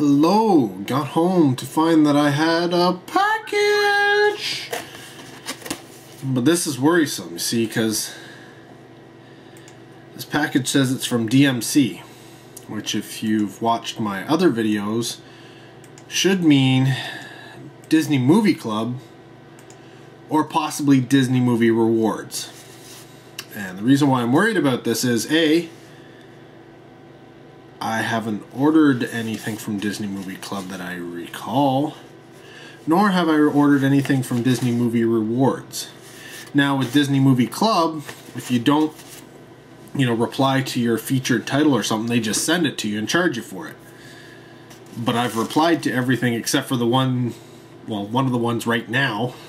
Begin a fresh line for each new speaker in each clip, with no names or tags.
Hello, got home to find that I had a package. But this is worrisome, you see, because this package says it's from DMC, which if you've watched my other videos, should mean Disney Movie Club or possibly Disney Movie Rewards. And the reason why I'm worried about this is A, I haven't ordered anything from Disney Movie Club that I recall, nor have I ordered anything from Disney Movie Rewards. Now, with Disney Movie Club, if you don't, you know, reply to your featured title or something, they just send it to you and charge you for it. But I've replied to everything except for the one, well, one of the ones right now.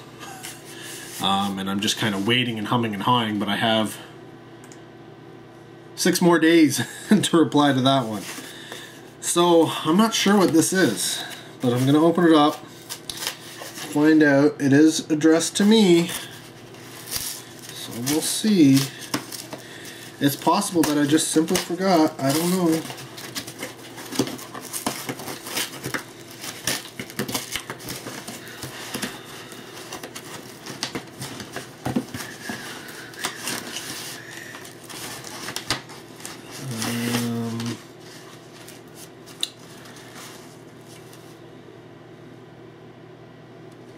Um, and I'm just kind of waiting and humming and hawing, but I have six more days to reply to that one. So I'm not sure what this is, but I'm gonna open it up, find out. It is addressed to me, so we'll see. It's possible that I just simply forgot. I don't know.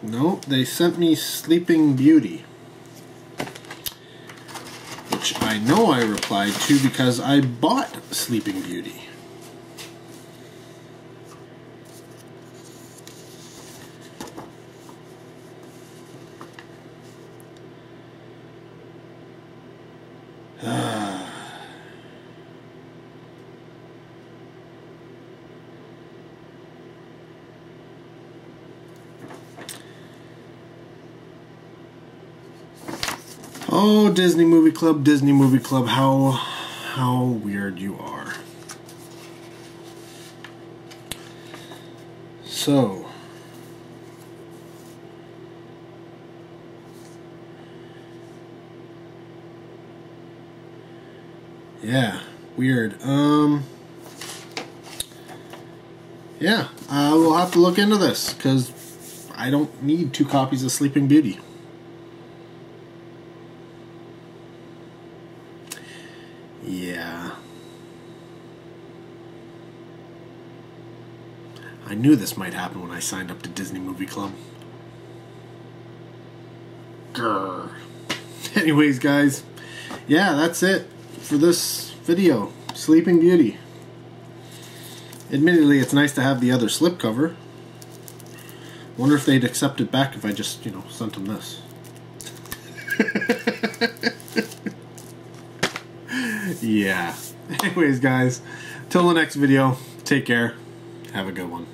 No, they sent me Sleeping Beauty. Which I know I replied to because I bought Sleeping Beauty. Oh, Disney Movie Club, Disney Movie Club, how how weird you are. So, yeah, weird. Um, yeah, uh, we'll have to look into this because I don't need two copies of Sleeping Beauty. Yeah. I knew this might happen when I signed up to Disney Movie Club. Grr. Anyways, guys, yeah, that's it for this video. Sleeping Beauty. Admittedly, it's nice to have the other slipcover. Wonder if they'd accept it back if I just, you know, sent them this. yeah. Anyways, guys, till the next video, take care. Have a good one.